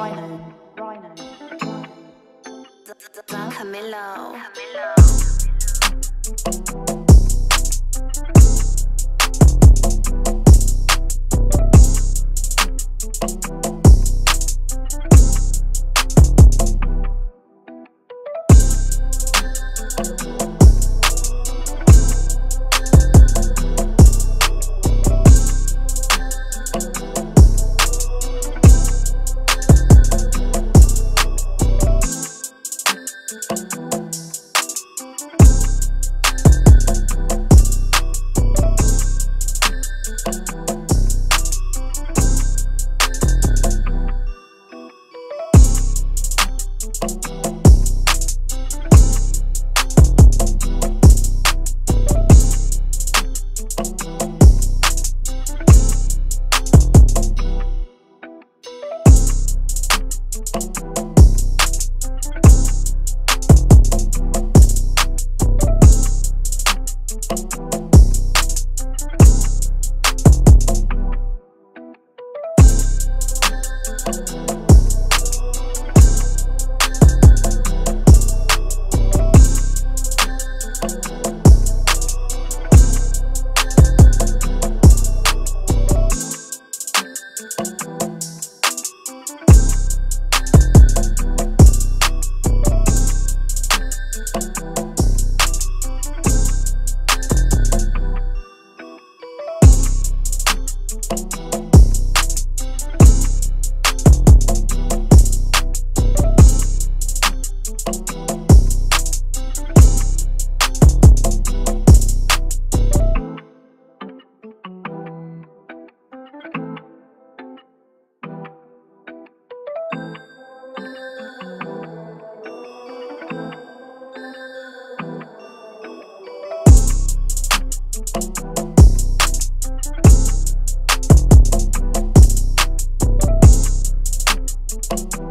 Rhino. Camilo. Camilo. You Thank you.